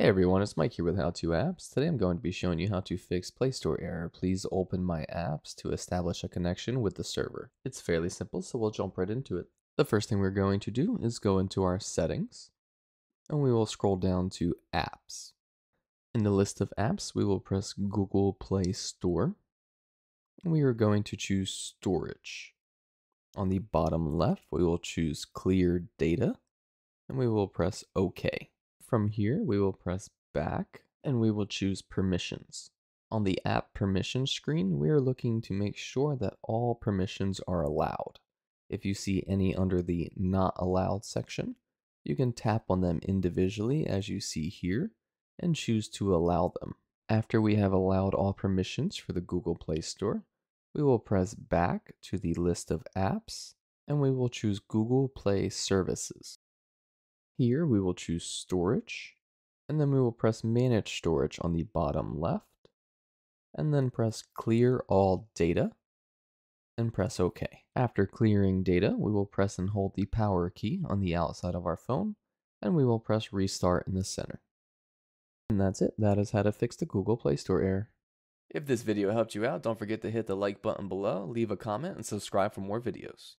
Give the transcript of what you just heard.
Hey everyone, it's Mike here with How To Apps. Today I'm going to be showing you how to fix Play Store error. Please open my apps to establish a connection with the server. It's fairly simple, so we'll jump right into it. The first thing we're going to do is go into our settings, and we will scroll down to apps. In the list of apps, we will press Google Play Store, we are going to choose storage. On the bottom left, we will choose clear data, and we will press OK. From here, we will press back and we will choose permissions. On the app permissions screen, we are looking to make sure that all permissions are allowed. If you see any under the not allowed section, you can tap on them individually as you see here and choose to allow them. After we have allowed all permissions for the Google Play Store, we will press back to the list of apps and we will choose Google Play Services. Here we will choose storage and then we will press manage storage on the bottom left and then press clear all data and press OK. After clearing data, we will press and hold the power key on the outside of our phone and we will press restart in the center. And that's it. That is how to fix the Google Play Store error. If this video helped you out, don't forget to hit the like button below, leave a comment, and subscribe for more videos.